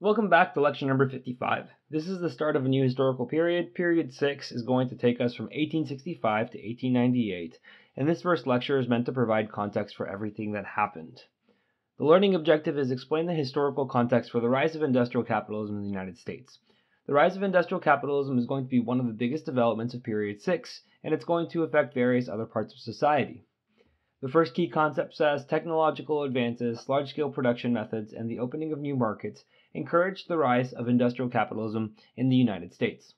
Welcome back to lecture number 55. This is the start of a new historical period. Period 6 is going to take us from 1865 to 1898, and this first lecture is meant to provide context for everything that happened. The learning objective is explain the historical context for the rise of industrial capitalism in the United States. The rise of industrial capitalism is going to be one of the biggest developments of period 6, and it's going to affect various other parts of society. The first key concept says technological advances, large scale production methods, and the opening of new markets encouraged the rise of industrial capitalism in the United States.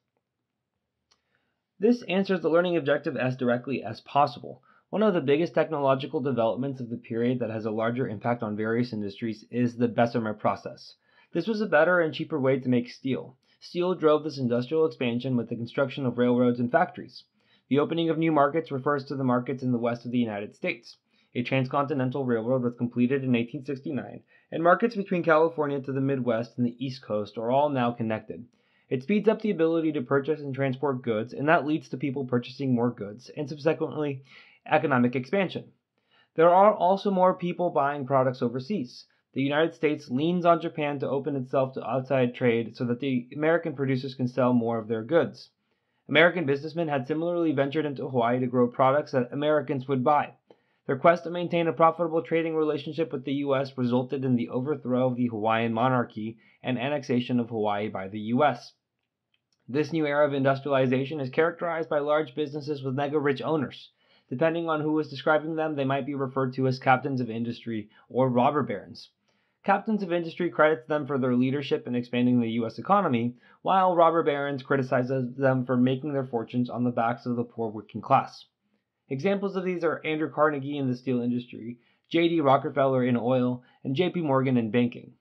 This answers the learning objective as directly as possible. One of the biggest technological developments of the period that has a larger impact on various industries is the Bessemer process. This was a better and cheaper way to make steel. Steel drove this industrial expansion with the construction of railroads and factories. The opening of new markets refers to the markets in the west of the United States. A transcontinental railroad was completed in 1869, and markets between California to the Midwest and the East Coast are all now connected. It speeds up the ability to purchase and transport goods, and that leads to people purchasing more goods and subsequently economic expansion. There are also more people buying products overseas. The United States leans on Japan to open itself to outside trade so that the American producers can sell more of their goods. American businessmen had similarly ventured into Hawaii to grow products that Americans would buy. Their quest to maintain a profitable trading relationship with the U.S. resulted in the overthrow of the Hawaiian monarchy and annexation of Hawaii by the U.S. This new era of industrialization is characterized by large businesses with mega rich owners. Depending on who is describing them, they might be referred to as captains of industry or robber barons. Captains of industry credits them for their leadership in expanding the U.S. economy, while robber barons criticizes them for making their fortunes on the backs of the poor working class. Examples of these are Andrew Carnegie in the steel industry, J.D. Rockefeller in oil, and J.P. Morgan in banking.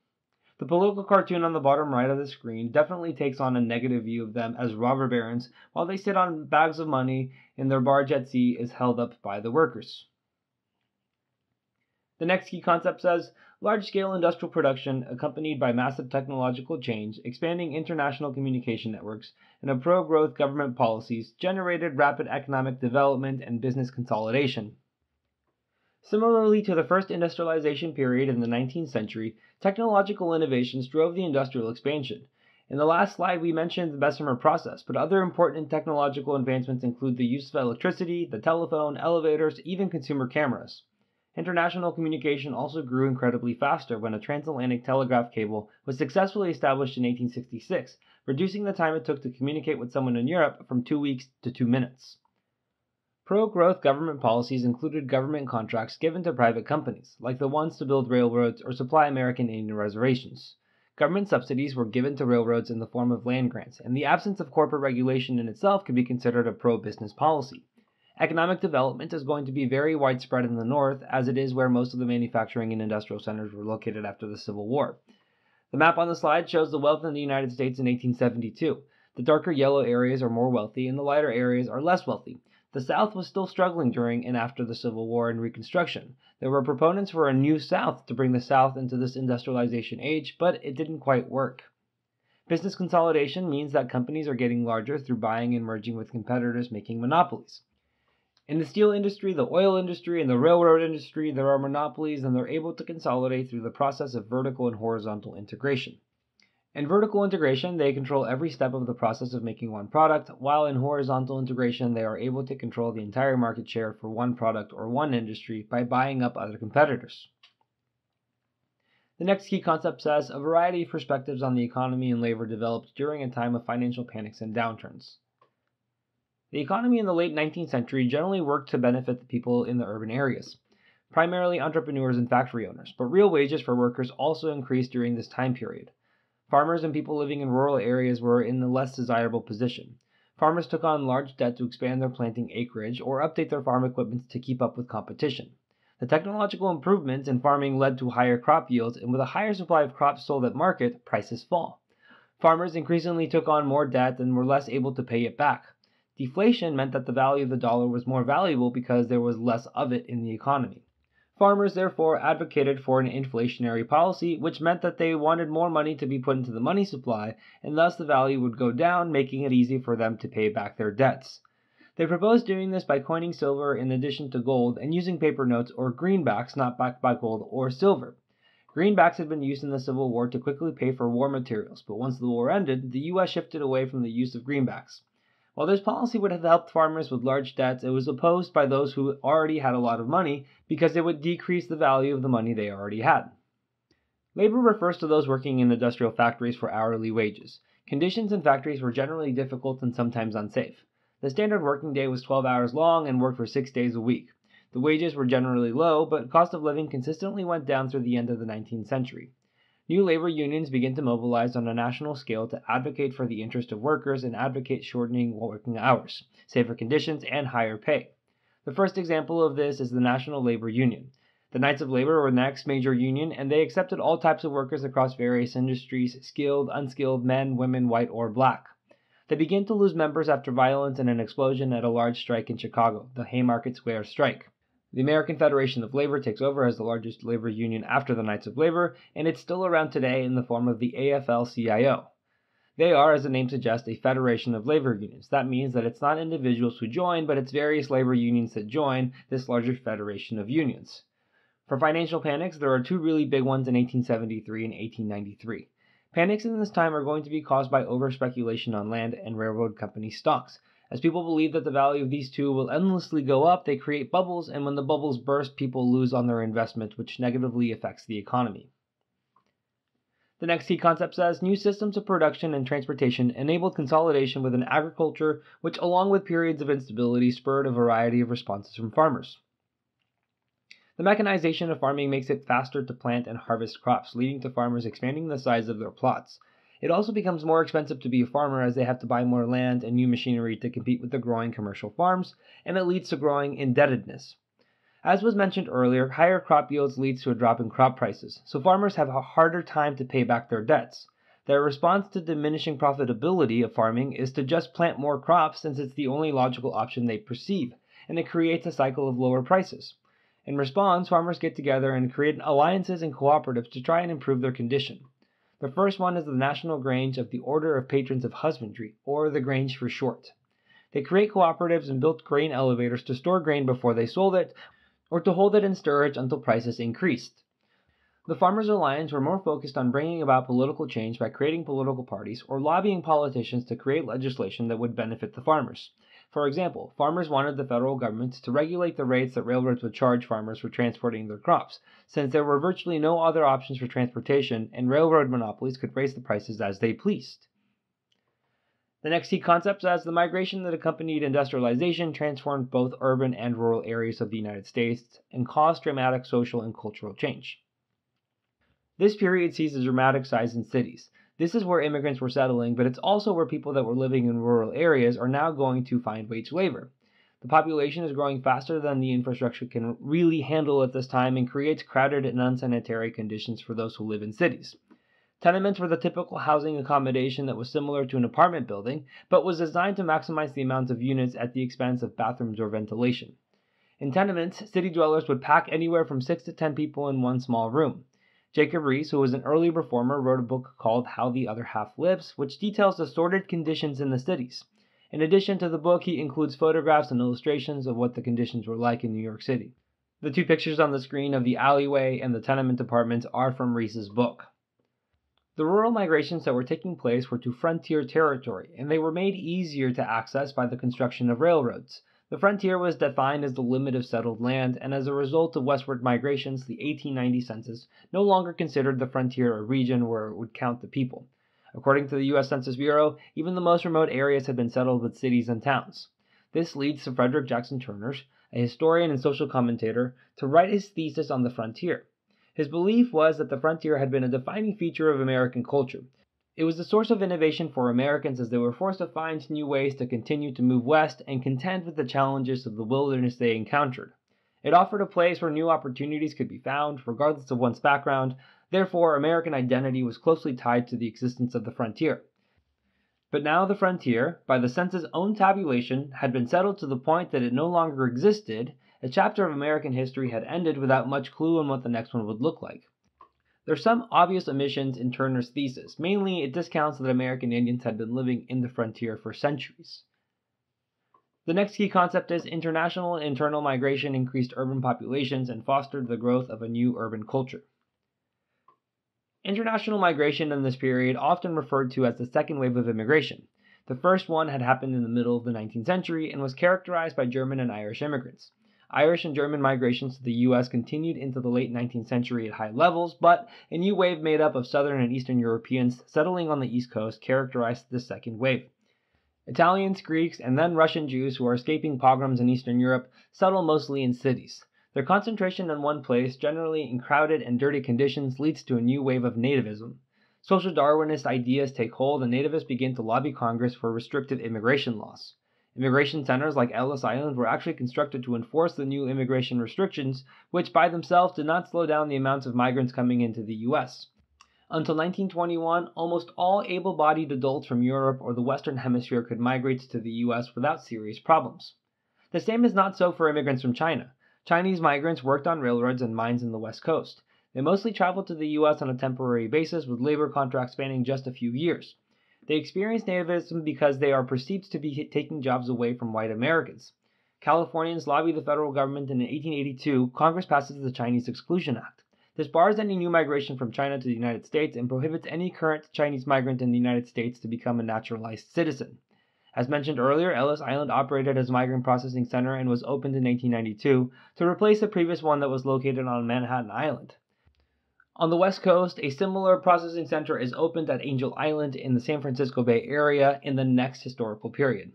The political cartoon on the bottom right of the screen definitely takes on a negative view of them as robber barons while they sit on bags of money and their barge at sea is held up by the workers. The next key concept says large scale industrial production accompanied by massive technological change, expanding international communication networks, and a pro growth government policies generated rapid economic development and business consolidation. Similarly to the first industrialization period in the 19th century, technological innovations drove the industrial expansion. In the last slide, we mentioned the Bessemer process, but other important technological advancements include the use of electricity, the telephone, elevators, even consumer cameras. International communication also grew incredibly faster when a transatlantic telegraph cable was successfully established in 1866, reducing the time it took to communicate with someone in Europe from two weeks to two minutes. Pro growth government policies included government contracts given to private companies, like the ones to build railroads or supply American Indian reservations. Government subsidies were given to railroads in the form of land grants, and the absence of corporate regulation in itself could be considered a pro business policy. Economic development is going to be very widespread in the North, as it is where most of the manufacturing and industrial centers were located after the Civil War. The map on the slide shows the wealth in the United States in 1872. The darker yellow areas are more wealthy, and the lighter areas are less wealthy. The South was still struggling during and after the Civil War and Reconstruction. There were proponents for a new South to bring the South into this industrialization age, but it didn't quite work. Business consolidation means that companies are getting larger through buying and merging with competitors making monopolies. In the steel industry, the oil industry, and the railroad industry, there are monopolies and they're able to consolidate through the process of vertical and horizontal integration. In vertical integration, they control every step of the process of making one product, while in horizontal integration, they are able to control the entire market share for one product or one industry by buying up other competitors. The next key concept says a variety of perspectives on the economy and labor developed during a time of financial panics and downturns. The economy in the late 19th century generally worked to benefit the people in the urban areas, primarily entrepreneurs and factory owners, but real wages for workers also increased during this time period. Farmers and people living in rural areas were in a less desirable position. Farmers took on large debt to expand their planting acreage or update their farm equipment to keep up with competition. The technological improvements in farming led to higher crop yields, and with a higher supply of crops sold at market, prices fall. Farmers increasingly took on more debt and were less able to pay it back. Deflation meant that the value of the dollar was more valuable because there was less of it in the economy. Farmers therefore advocated for an inflationary policy, which meant that they wanted more money to be put into the money supply, and thus the value would go down, making it easy for them to pay back their debts. They proposed doing this by coining silver in addition to gold and using paper notes or greenbacks not backed by gold or silver. Greenbacks had been used in the Civil War to quickly pay for war materials, but once the war ended, the U.S. shifted away from the use of greenbacks. While this policy would have helped farmers with large debts, it was opposed by those who already had a lot of money because it would decrease the value of the money they already had. Labor refers to those working in industrial factories for hourly wages. Conditions in factories were generally difficult and sometimes unsafe. The standard working day was 12 hours long and worked for six days a week. The wages were generally low, but cost of living consistently went down through the end of the 19th century. New labor unions begin to mobilize on a national scale to advocate for the interest of workers and advocate shortening working hours, safer conditions, and higher pay. The first example of this is the National Labor Union. The Knights of Labor were the next major union, and they accepted all types of workers across various industries skilled, unskilled, men, women, white, or black. They began to lose members after violence and an explosion at a large strike in Chicago, the Haymarket Square strike. The American Federation of Labor takes over as the largest labor union after the Knights of Labor, and it's still around today in the form of the AFL CIO. They are, as the name suggests, a federation of labor unions. That means that it's not individuals who join, but it's various labor unions that join this larger federation of unions. For financial panics, there are two really big ones in 1873 and 1893. Panics in this time are going to be caused by over speculation on land and railroad company stocks. As people believe that the value of these two will endlessly go up, they create bubbles, and when the bubbles burst, people lose on their investment, which negatively affects the economy. The next key concept says new systems of production and transportation enabled consolidation within agriculture, which, along with periods of instability, spurred a variety of responses from farmers. The mechanization of farming makes it faster to plant and harvest crops, leading to farmers expanding the size of their plots. It also becomes more expensive to be a farmer as they have to buy more land and new machinery to compete with the growing commercial farms, and it leads to growing indebtedness. As was mentioned earlier, higher crop yields leads to a drop in crop prices, so farmers have a harder time to pay back their debts. Their response to diminishing profitability of farming is to just plant more crops since it's the only logical option they perceive, and it creates a cycle of lower prices. In response, farmers get together and create alliances and cooperatives to try and improve their condition. The first one is the National Grange of the Order of Patrons of Husbandry, or the Grange for short. They create cooperatives and built grain elevators to store grain before they sold it, or to hold it in storage until prices increased. The Farmers Alliance were more focused on bringing about political change by creating political parties or lobbying politicians to create legislation that would benefit the farmers. For example, farmers wanted the federal government to regulate the rates that railroads would charge farmers for transporting their crops, since there were virtually no other options for transportation and railroad monopolies could raise the prices as they pleased. The next key concept is the migration that accompanied industrialization transformed both urban and rural areas of the United States and caused dramatic social and cultural change. This period sees a dramatic rise in cities. This is where immigrants were settling, but it's also where people that were living in rural areas are now going to find wage labor. The population is growing faster than the infrastructure can really handle at this time and creates crowded and unsanitary conditions for those who live in cities. Tenements were the typical housing accommodation that was similar to an apartment building, but was designed to maximize the amount of units at the expense of bathrooms or ventilation. In tenements, city dwellers would pack anywhere from 6 to 10 people in one small room. Jacob Riis, who was an early reformer, wrote a book called How the Other Half Lives, which details the sordid conditions in the cities. In addition to the book, he includes photographs and illustrations of what the conditions were like in New York City. The two pictures on the screen of the alleyway and the tenement apartments are from Riis's book. The rural migrations that were taking place were to frontier territory, and they were made easier to access by the construction of railroads. The frontier was defined as the limit of settled land, and as a result of westward migrations, the 1890 census no longer considered the frontier a region where it would count the people. According to the U.S. Census Bureau, even the most remote areas had been settled with cities and towns. This leads to Frederick Jackson Turner, a historian and social commentator, to write his thesis on the frontier. His belief was that the frontier had been a defining feature of American culture, it was a source of innovation for Americans as they were forced to find new ways to continue to move west and contend with the challenges of the wilderness they encountered. It offered a place where new opportunities could be found, regardless of one's background. Therefore, American identity was closely tied to the existence of the frontier. But now the frontier, by the census' own tabulation, had been settled to the point that it no longer existed. A chapter of American history had ended without much clue on what the next one would look like. There are some obvious omissions in Turner's thesis. Mainly, it discounts that American Indians had been living in the frontier for centuries. The next key concept is international and internal migration increased urban populations and fostered the growth of a new urban culture. International migration in this period often referred to as the second wave of immigration. The first one had happened in the middle of the 19th century and was characterized by German and Irish immigrants. Irish and German migrations to the US continued into the late 19th century at high levels, but a new wave made up of Southern and Eastern Europeans settling on the East Coast characterized the second wave. Italians, Greeks, and then Russian Jews who are escaping pogroms in Eastern Europe settle mostly in cities. Their concentration in one place, generally in crowded and dirty conditions, leads to a new wave of nativism. Social Darwinist ideas take hold, and nativists begin to lobby Congress for restrictive immigration laws. Immigration centers like Ellis Island were actually constructed to enforce the new immigration restrictions, which by themselves did not slow down the amounts of migrants coming into the U.S. Until 1921, almost all able bodied adults from Europe or the Western Hemisphere could migrate to the U.S. without serious problems. The same is not so for immigrants from China. Chinese migrants worked on railroads and mines in the West Coast. They mostly traveled to the U.S. on a temporary basis with labor contracts spanning just a few years. They experience nativism because they are perceived to be taking jobs away from white Americans. Californians lobby the federal government, and in 1882, Congress passes the Chinese Exclusion Act. This bars any new migration from China to the United States and prohibits any current Chinese migrant in the United States to become a naturalized citizen. As mentioned earlier, Ellis Island operated as a migrant processing center and was opened in 1892 to replace the previous one that was located on Manhattan Island. On the west coast, a similar processing center is opened at Angel Island in the San Francisco Bay Area in the next historical period.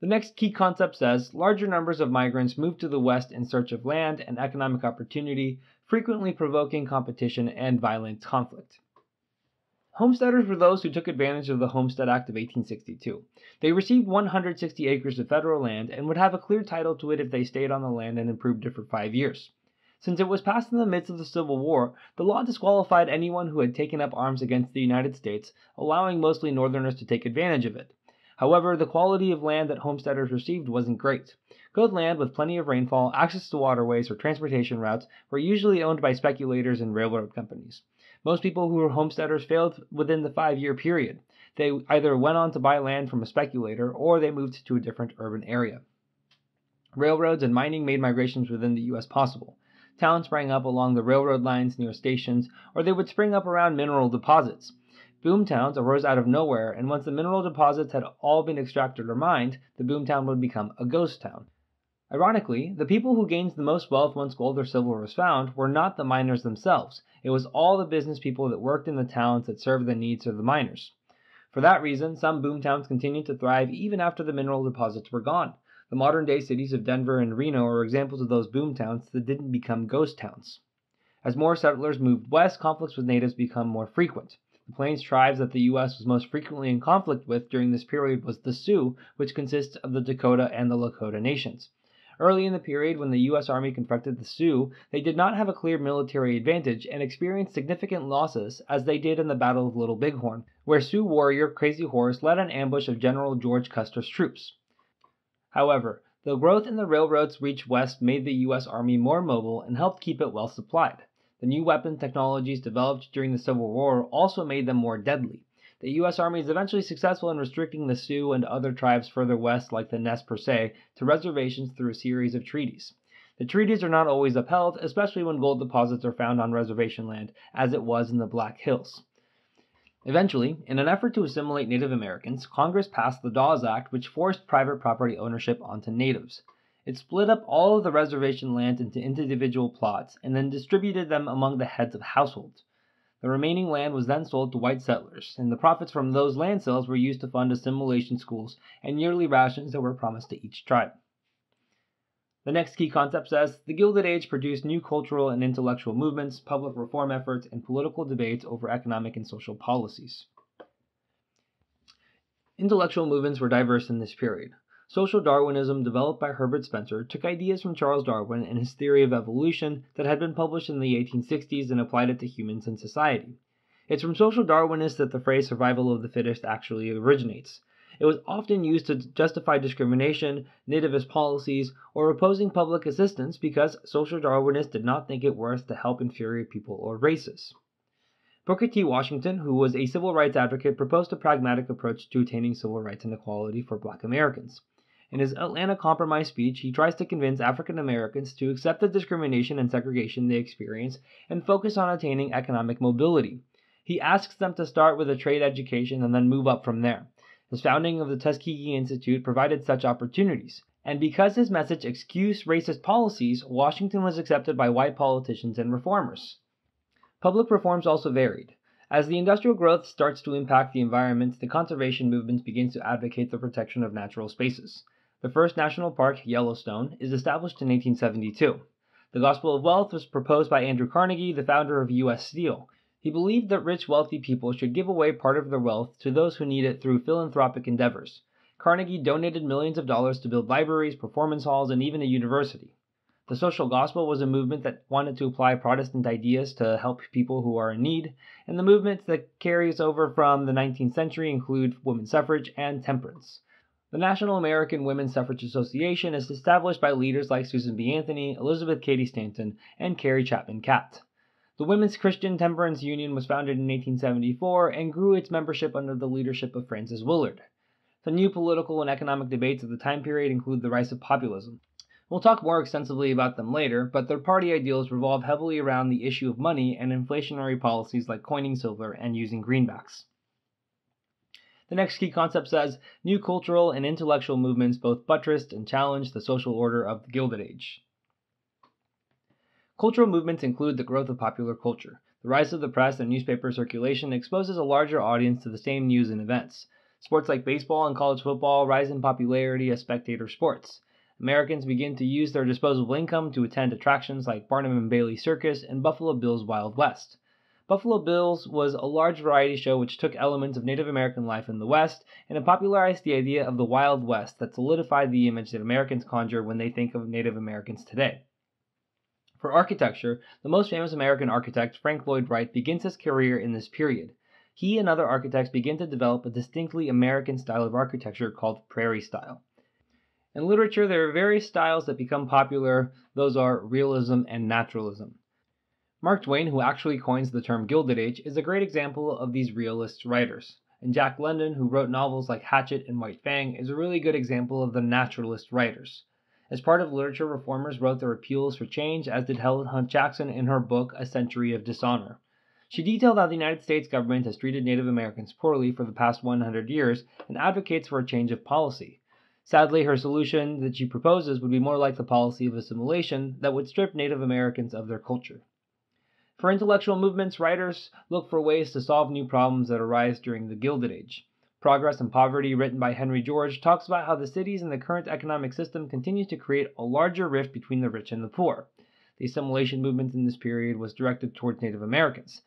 The next key concept says larger numbers of migrants move to the west in search of land and economic opportunity, frequently provoking competition and violent conflict. Homesteaders were those who took advantage of the Homestead Act of 1862. They received 160 acres of federal land and would have a clear title to it if they stayed on the land and improved it for five years. Since it was passed in the midst of the Civil War, the law disqualified anyone who had taken up arms against the United States, allowing mostly Northerners to take advantage of it. However, the quality of land that homesteaders received wasn't great. Good land with plenty of rainfall, access to waterways, or transportation routes were usually owned by speculators and railroad companies. Most people who were homesteaders failed within the five year period. They either went on to buy land from a speculator or they moved to a different urban area. Railroads and mining made migrations within the U.S. possible. Towns sprang up along the railroad lines near stations, or they would spring up around mineral deposits. Boom towns arose out of nowhere, and once the mineral deposits had all been extracted or mined, the boom town would become a ghost town. Ironically, the people who gained the most wealth once gold or silver was found were not the miners themselves. It was all the business people that worked in the towns that served the needs of the miners. For that reason, some boom towns continued to thrive even after the mineral deposits were gone. The modern day cities of Denver and Reno are examples of those boom towns that didn't become ghost towns. As more settlers moved west, conflicts with natives became more frequent. The Plains tribes that the U.S. was most frequently in conflict with during this period was the Sioux, which consists of the Dakota and the Lakota nations. Early in the period when the U.S. Army confronted the Sioux, they did not have a clear military advantage and experienced significant losses, as they did in the Battle of Little Bighorn, where Sioux warrior Crazy Horse led an ambush of General George Custer's troops. However, the growth in the railroad's reach west made the U.S. Army more mobile and helped keep it well supplied. The new weapon technologies developed during the Civil War also made them more deadly. The U.S. Army is eventually successful in restricting the Sioux and other tribes further west, like the Nez Perce, to reservations through a series of treaties. The treaties are not always upheld, especially when gold deposits are found on reservation land, as it was in the Black Hills. Eventually, in an effort to assimilate Native Americans, Congress passed the Dawes Act, which forced private property ownership onto natives. It split up all of the reservation lands into individual plots and then distributed them among the heads of households. The remaining land was then sold to white settlers, and the profits from those land sales were used to fund assimilation schools and yearly rations that were promised to each tribe. The next key concept says the Gilded Age produced new cultural and intellectual movements, public reform efforts, and political debates over economic and social policies. Intellectual movements were diverse in this period. Social Darwinism, developed by Herbert Spencer, took ideas from Charles Darwin and his theory of evolution that had been published in the 1860s and applied it to humans and society. It's from social Darwinists that the phrase survival of the fittest actually originates. It was often used to justify discrimination, nativist policies, or opposing public assistance because social Darwinists did not think it worth to help inferior people or races. Booker T. Washington, who was a civil rights advocate, proposed a pragmatic approach to attaining civil rights and equality for black Americans. In his Atlanta Compromise speech, he tries to convince African Americans to accept the discrimination and segregation they experience and focus on attaining economic mobility. He asks them to start with a trade education and then move up from there. His founding of the Tuskegee Institute provided such opportunities. And because his message excused racist policies, Washington was accepted by white politicians and reformers. Public reforms also varied. As the industrial growth starts to impact the environment, the conservation movement begins to advocate the protection of natural spaces. The first national park, Yellowstone, is established in 1872. The Gospel of Wealth was proposed by Andrew Carnegie, the founder of U.S. Steel. He believed that rich, wealthy people should give away part of their wealth to those who need it through philanthropic endeavors. Carnegie donated millions of dollars to build libraries, performance halls, and even a university. The social gospel was a movement that wanted to apply Protestant ideas to help people who are in need, and the movements that carries over from the 19th century include women's suffrage and temperance. The National American Women's Suffrage Association is established by leaders like Susan B. Anthony, Elizabeth Cady Stanton, and Carrie Chapman Catt. The Women's Christian Temperance Union was founded in 1874 and grew its membership under the leadership of Frances Willard. The new political and economic debates of the time period include the rise of populism. We'll talk more extensively about them later, but their party ideals revolve heavily around the issue of money and inflationary policies like coining silver and using greenbacks. The next key concept says new cultural and intellectual movements both buttressed and challenged the social order of the Gilded Age. Cultural movements include the growth of popular culture. The rise of the press and newspaper circulation exposes a larger audience to the same news and events. Sports like baseball and college football rise in popularity as spectator sports. Americans begin to use their disposable income to attend attractions like Barnum and Bailey Circus and Buffalo Bill's Wild West. Buffalo Bills was a large variety show which took elements of Native American life in the West and it popularized the idea of the Wild West that solidified the image that Americans conjure when they think of Native Americans today. For architecture, the most famous American architect, Frank Lloyd Wright, begins his career in this period. He and other architects begin to develop a distinctly American style of architecture called prairie style. In literature, there are various styles that become popular. Those are realism and naturalism. Mark Twain, who actually coins the term Gilded Age, is a great example of these realist writers. And Jack London, who wrote novels like Hatchet and White Fang, is a really good example of the naturalist writers. As part of literature, reformers wrote their appeals for change, as did Helen Hunt Jackson in her book A Century of Dishonor. She detailed how the United States government has treated Native Americans poorly for the past 100 years and advocates for a change of policy. Sadly, her solution that she proposes would be more like the policy of assimilation that would strip Native Americans of their culture. For intellectual movements, writers look for ways to solve new problems that arise during the Gilded Age. Progress and Poverty, written by Henry George, talks about how the cities and the current economic system continues to create a larger rift between the rich and the poor. The assimilation movement in this period was directed towards Native Americans.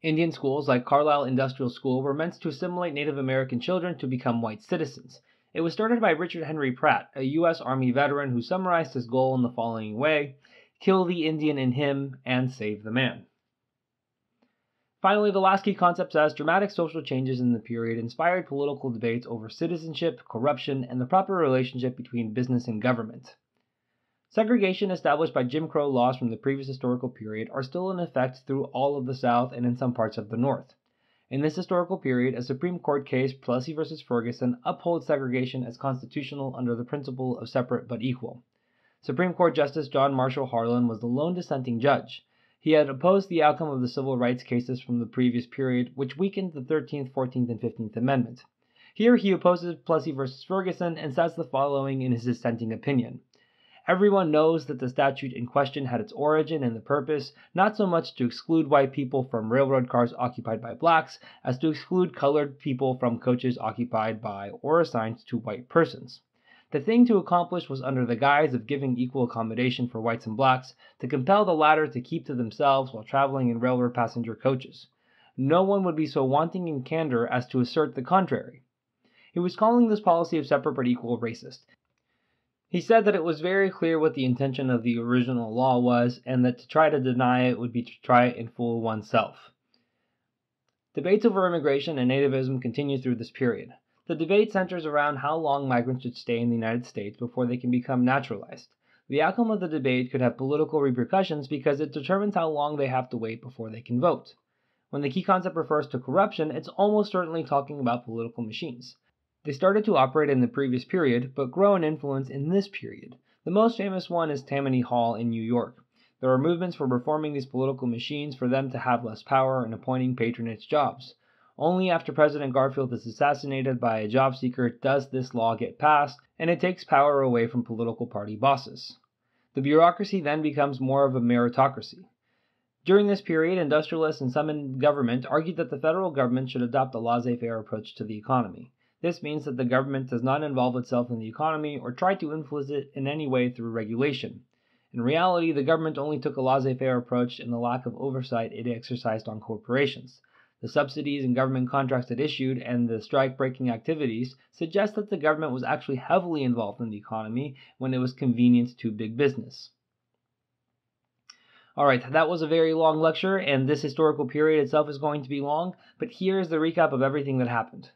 Indian schools like Carlisle Industrial School were meant to assimilate Native American children to become white citizens. It was started by Richard Henry Pratt, a U.S. Army veteran who summarized his goal in the following way kill the Indian in him and save the man. Finally, the last key concept says dramatic social changes in the period inspired political debates over citizenship, corruption, and the proper relationship between business and government. Segregation established by Jim Crow laws from the previous historical period are still in effect through all of the South and in some parts of the North. In this historical period, a Supreme Court case, Plessy v. Ferguson, upholds segregation as constitutional under the principle of separate but equal. Supreme Court Justice John Marshall Harlan was the lone dissenting judge. He had opposed the outcome of the civil rights cases from the previous period, which weakened the 13th, 14th, and 15th Amendments. Here he opposes Plessy v. Ferguson and says the following in his dissenting opinion. Everyone knows that the statute in question had its origin in the purpose not so much to exclude white people from railroad cars occupied by blacks as to exclude colored people from coaches occupied by or assigned to white persons. The thing to accomplish was under the guise of giving equal accommodation for whites and blacks, to compel the latter to keep to themselves while traveling in railroad passenger coaches. No one would be so wanting in candor as to assert the contrary. He was calling this policy of separate but equal racist. He said that it was very clear what the intention of the original law was, and that to try to deny it would be to try and fool oneself. Debates over immigration and nativism continued through this period. The debate centers around how long migrants should stay in the United States before they can become naturalized. The outcome of the debate could have political repercussions because it determines how long they have to wait before they can vote. When the key concept refers to corruption, it's almost certainly talking about political machines. They started to operate in the previous period, but grow in influence in this period. The most famous one is Tammany Hall in New York. There are movements for reforming these political machines for them to have less power and appointing patronage jobs. Only after President Garfield is assassinated by a job seeker does this law get passed, and it takes power away from political party bosses. The bureaucracy then becomes more of a meritocracy. During this period, industrialists and some in government argued that the federal government should adopt a laissez faire approach to the economy. This means that the government does not involve itself in the economy or try to influence it in any way through regulation. In reality, the government only took a laissez faire approach in the lack of oversight it exercised on corporations. The subsidies and government contracts it issued and the strike breaking activities suggest that the government was actually heavily involved in the economy when it was convenient to big business. Alright, that was a very long lecture, and this historical period itself is going to be long, but here is the recap of everything that happened.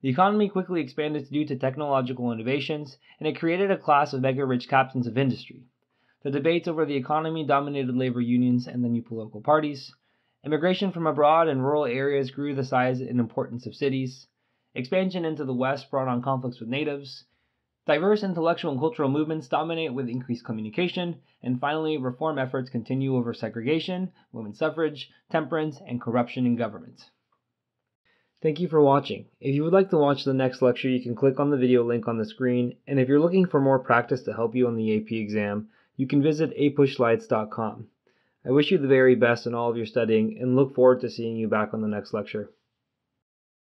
The economy quickly expanded due to technological innovations, and it created a class of mega rich captains of industry. The debates over the economy dominated labor unions and the new political parties. Immigration from abroad and rural areas grew the size and importance of cities. Expansion into the West brought on conflicts with natives. Diverse intellectual and cultural movements dominate with increased communication. And finally, reform efforts continue over segregation, women's suffrage, temperance, and corruption in government. Thank you for watching. If you would like to watch the next lecture, you can click on the video link on the screen. And if you're looking for more practice to help you on the AP exam, you can visit apushslides.com. I wish you the very best in all of your studying and look forward to seeing you back on the next lecture.